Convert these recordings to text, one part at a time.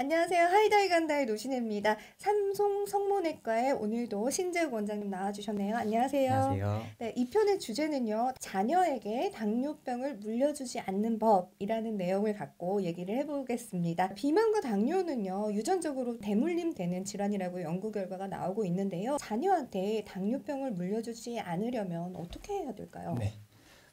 안녕하세요. 하이다이 간다의 노신혜입니다. 삼성 성모내과에 오늘도 신재욱 원장님 나와주셨네요. 안녕하세요. 안녕하세요. 네, 이 편의 주제는요. 자녀에게 당뇨병을 물려주지 않는 법이라는 내용을 갖고 얘기를 해보겠습니다. 비만과 당뇨는요. 유전적으로 대물림 되는 질환이라고 연구 결과가 나오고 있는데요. 자녀한테 당뇨병을 물려주지 않으려면 어떻게 해야 될까요? 네.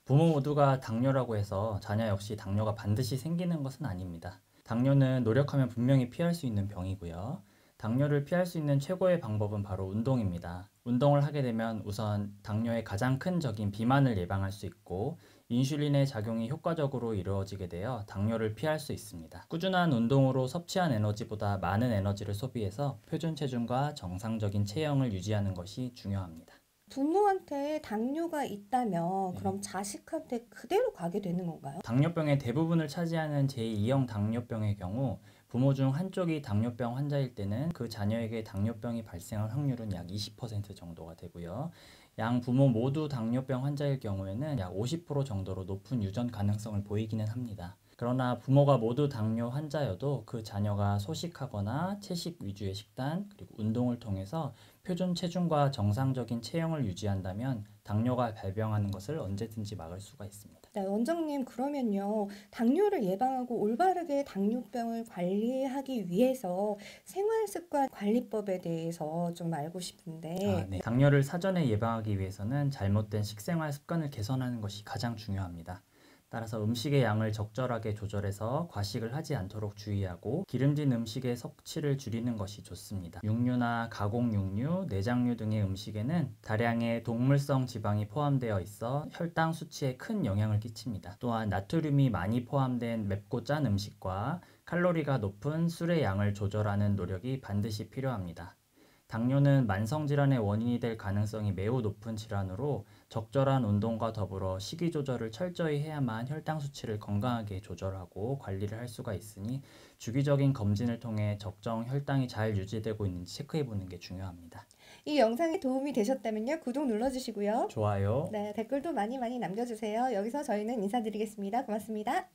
부모 모두가 당뇨라고 해서 자녀 역시 당뇨가 반드시 생기는 것은 아닙니다. 당뇨는 노력하면 분명히 피할 수 있는 병이고요. 당뇨를 피할 수 있는 최고의 방법은 바로 운동입니다. 운동을 하게 되면 우선 당뇨의 가장 큰 적인 비만을 예방할 수 있고 인슐린의 작용이 효과적으로 이루어지게 되어 당뇨를 피할 수 있습니다. 꾸준한 운동으로 섭취한 에너지보다 많은 에너지를 소비해서 표준 체중과 정상적인 체형을 유지하는 것이 중요합니다. 부모한테 당뇨가 있다면 네. 그럼 자식한테 그대로 가게 되는 건가요? 당뇨병의 대부분을 차지하는 제2형 당뇨병의 경우 부모 중 한쪽이 당뇨병 환자일 때는 그 자녀에게 당뇨병이 발생할 확률은 약 20% 정도가 되고요. 양 부모 모두 당뇨병 환자일 경우에는 약 50% 정도로 높은 유전 가능성을 보이기는 합니다. 그러나 부모가 모두 당뇨 환자여도 그 자녀가 소식하거나 채식 위주의 식단 그리고 운동을 통해서 표준 체중과 정상적인 체형을 유지한다면 당뇨가 발병하는 것을 언제든지 막을 수가 있습니다. 네, 원장님 그러면요 당뇨를 예방하고 올바르게 당뇨병을 관리하기 위해서 생활습관 관리법에 대해서 좀 알고 싶은데 아, 네. 당뇨를 사전에 예방하기 위해서는 잘못된 식생활 습관을 개선하는 것이 가장 중요합니다. 따라서 음식의 양을 적절하게 조절해서 과식을 하지 않도록 주의하고 기름진 음식의 섭취를 줄이는 것이 좋습니다. 육류나 가공 육류, 내장류 등의 음식에는 다량의 동물성 지방이 포함되어 있어 혈당 수치에 큰 영향을 끼칩니다. 또한 나트륨이 많이 포함된 맵고 짠 음식과 칼로리가 높은 술의 양을 조절하는 노력이 반드시 필요합니다. 당뇨는 만성 질환의 원인이 될 가능성이 매우 높은 질환으로 적절한 운동과 더불어 식이 조절을 철저히 해야만 혈당 수치를 건강하게 조절하고 관리를 할 수가 있으니 주기적인 검진을 통해 적정 혈당이 잘 유지되고 있는지 체크해 보는 게 중요합니다. 이 영상이 도움이 되셨다면요 구독 눌러 주시고요 좋아요. 네 댓글도 많이 많이 남겨 주세요 여기서 저희는 인사드리겠습니다 고맙습니다.